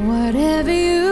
Whatever you